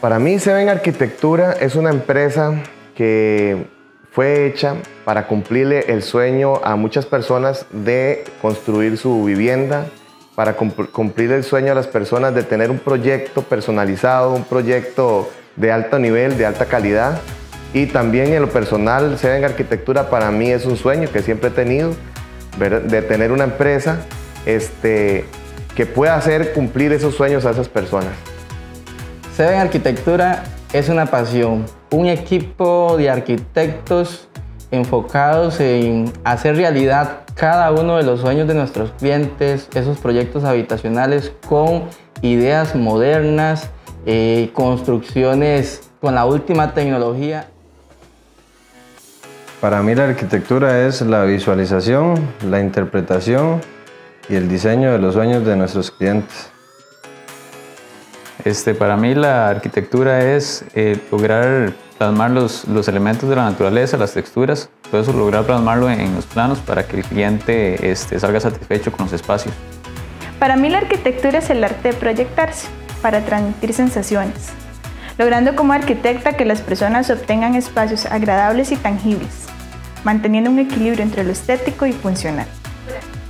Para mí, Seven Arquitectura es una empresa que fue hecha para cumplirle el sueño a muchas personas de construir su vivienda, para cumplir el sueño a las personas de tener un proyecto personalizado, un proyecto de alto nivel, de alta calidad. Y también en lo personal, Seven Arquitectura para mí es un sueño que siempre he tenido, de tener una empresa este, que pueda hacer cumplir esos sueños a esas personas. Seven Arquitectura es una pasión, un equipo de arquitectos enfocados en hacer realidad cada uno de los sueños de nuestros clientes, esos proyectos habitacionales con ideas modernas, eh, construcciones con la última tecnología. Para mí la arquitectura es la visualización, la interpretación y el diseño de los sueños de nuestros clientes. Este, para mí la arquitectura es eh, lograr plasmar los, los, elementos de la naturaleza, las texturas, todo eso lograr plasmarlo en, los planos para que el cliente este, salga satisfecho con los espacios. Para mí la arquitectura es el arte de proyectarse para transmitir sensaciones, logrando como arquitecta que las personas obtengan espacios agradables y tangibles, manteniendo un equilibrio entre lo estético y funcional.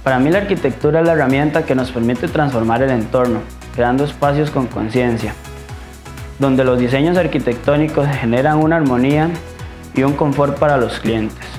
Para mí la arquitectura es la herramienta que nos permite transformar el entorno, creando espacios con conciencia, donde los diseños arquitectónicos generan una armonía y un confort para los clientes.